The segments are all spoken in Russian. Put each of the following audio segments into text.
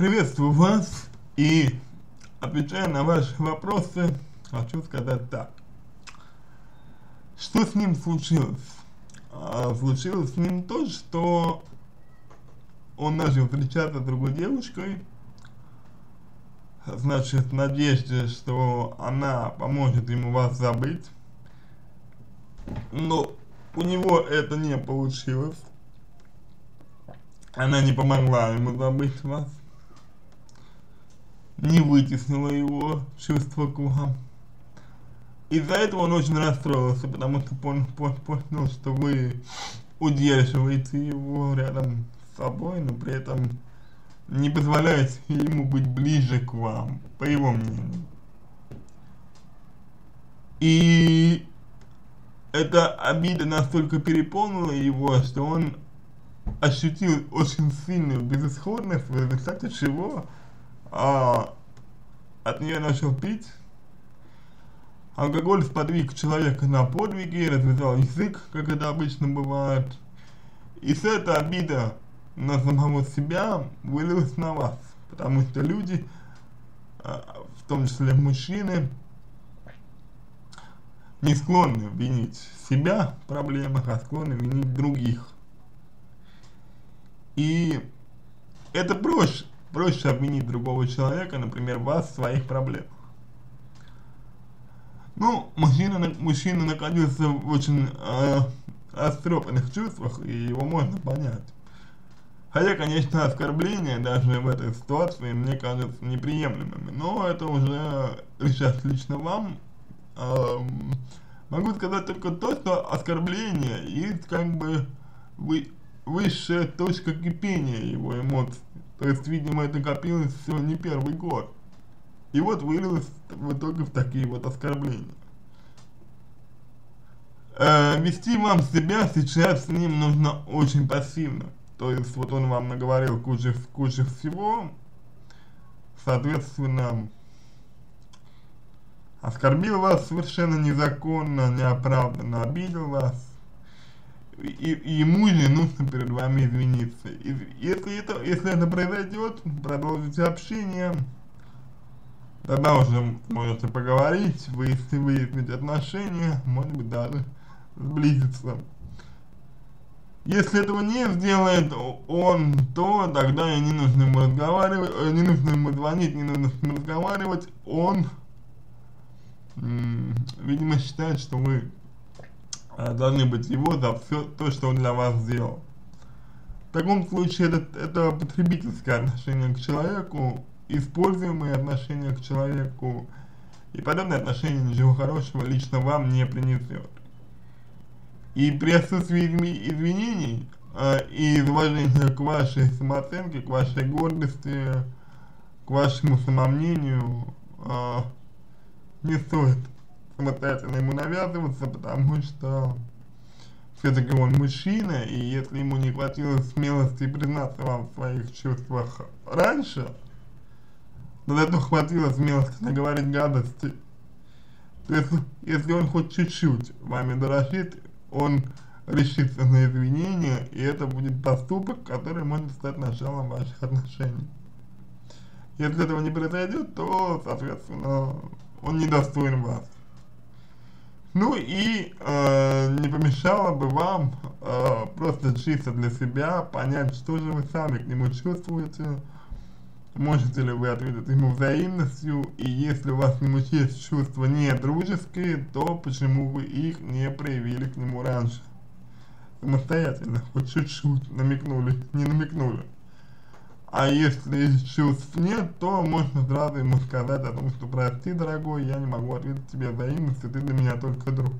Приветствую вас и отвечая на ваши вопросы, хочу сказать так. Что с ним случилось? А, случилось с ним то, что он начал встречаться с другой девушкой, значит, в надежде, что она поможет ему вас забыть, но у него это не получилось. Она не помогла ему забыть вас, не вытеснила его чувство к вам. Из-за этого он очень расстроился, потому что понял, понял, что вы удерживаете его рядом с собой, но при этом не позволяете ему быть ближе к вам, по его мнению. И эта обида настолько переполнила его, что он ощутил очень сильную безысходность, в результате чего а, от нее начал пить. Алкоголь сподвиг человека на подвиги, развязал язык, как это обычно бывает. И с эта обида на самого себя вылилась на вас, потому что люди, а, в том числе мужчины, не склонны винить себя в проблемах, а склонны винить других. И это проще, проще обвинить другого человека, например, вас в своих проблемах. Ну, мужчина, мужчина находился в очень э, растрепанных чувствах, и его можно понять. Хотя, конечно, оскорбления даже в этой ситуации мне кажутся неприемлемыми, но это уже сейчас лично вам, эм, могу сказать только то, что оскорбление есть как бы вы, высшая точка кипения его эмоций. То есть, видимо, это копилось все не первый год. И вот вылилось в итоге в такие вот оскорбления. Э, вести вам себя сейчас с ним нужно очень пассивно. То есть, вот он вам наговорил кучу, кучу всего, соответственно, оскорбил вас совершенно незаконно, неоправданно, обидел вас, и, ему же нужно перед вами извиниться. Если, это, если это произойдет, продолжите общение, тогда уже можете поговорить, выяснить, выяснить отношения, может быть даже сблизиться. Если этого не сделает он, то тогда и не нужно ему разговаривать, э, не нужно ему звонить, не нужно с ним разговаривать, он видимо, считает, что вы должны быть его за все то, что он для вас сделал. В таком случае это, это потребительское отношение к человеку, используемое отношение к человеку, и подобное отношение ничего хорошего лично вам не принесет. И при отсутствии извинений э, и уважения к вашей самооценке, к вашей гордости, к вашему самомнению, э, не стоит самостоятельно ему навязываться, потому что все-таки он мужчина, и если ему не хватило смелости признаться вам в своих чувствах раньше, но зато хватило смелости наговорить гадости, то если, если он хоть чуть-чуть вами дорожит, он решится на извинения, и это будет поступок, который может стать началом ваших отношений. Если этого не произойдет, то, соответственно, он недостоин вас. Ну и э, не помешало бы вам э, просто чисто для себя понять, что же вы сами к нему чувствуете, можете ли вы ответить ему взаимностью, и если у вас к нему есть чувства не дружеские, то почему вы их не проявили к нему раньше? Самостоятельно, хоть чуть-чуть намекнули, не намекнули. А если чувств нет, то можно сразу ему сказать о том, что прости, дорогой, я не могу ответить тебе взаимности, ты для меня только друг.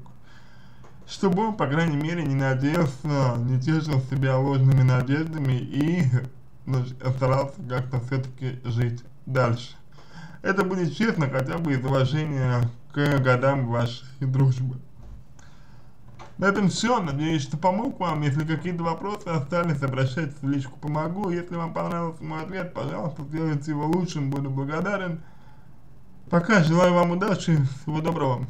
Чтобы он, по крайней мере, не надеялся, не тешил себя ложными надеждами и старался как-то все-таки жить дальше. Это будет честно хотя бы из уважения к годам вашей дружбы. На этом все. Надеюсь, что помог вам. Если какие-то вопросы остались, обращайтесь в личку «Помогу». Если вам понравился мой ответ, пожалуйста, сделайте его лучшим. Буду благодарен. Пока. Желаю вам удачи. Всего доброго.